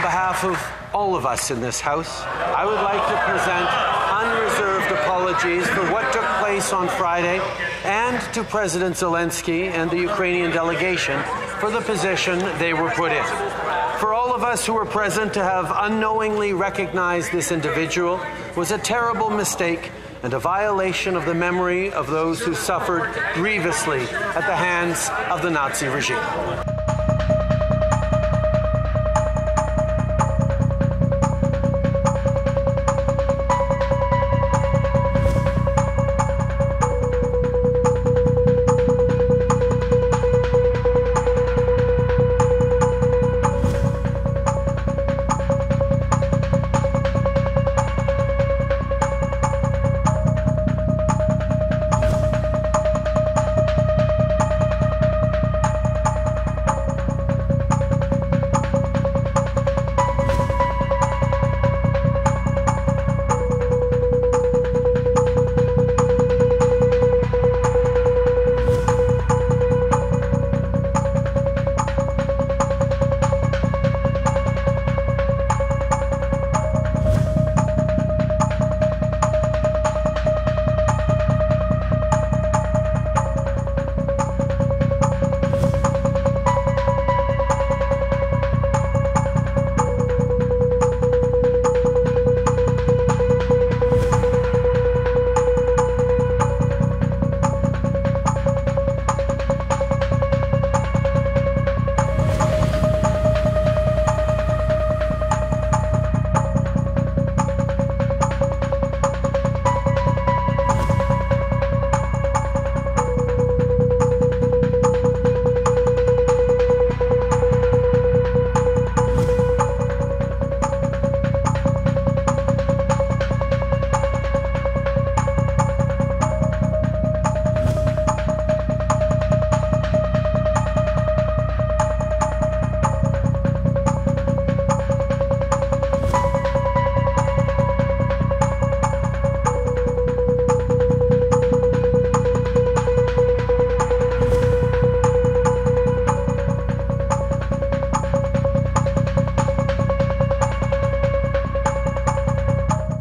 On behalf of all of us in this House, I would like to present unreserved apologies for what took place on Friday and to President Zelensky and the Ukrainian delegation for the position they were put in. For all of us who were present to have unknowingly recognized this individual was a terrible mistake and a violation of the memory of those who suffered grievously at the hands of the Nazi regime.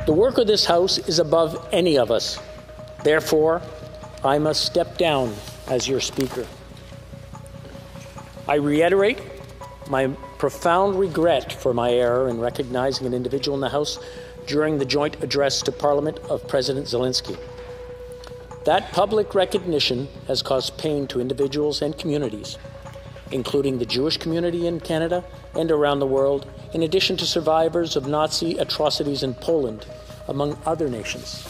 The work of this House is above any of us. Therefore, I must step down as your Speaker. I reiterate my profound regret for my error in recognizing an individual in the House during the joint address to Parliament of President Zelensky. That public recognition has caused pain to individuals and communities, including the Jewish community in Canada and around the world, in addition to survivors of Nazi atrocities in Poland, among other nations.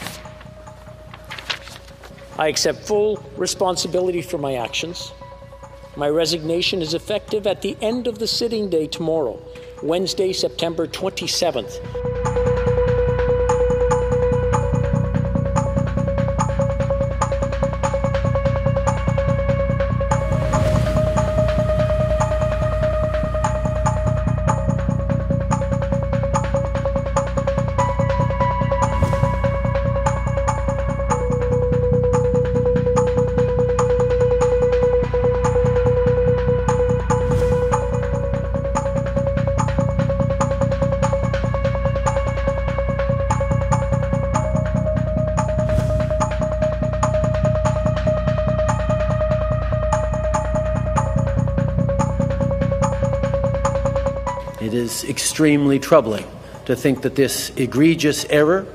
I accept full responsibility for my actions. My resignation is effective at the end of the sitting day tomorrow, Wednesday, September 27th. It is extremely troubling to think that this egregious error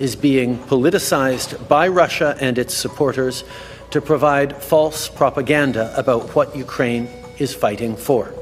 is being politicized by Russia and its supporters to provide false propaganda about what Ukraine is fighting for.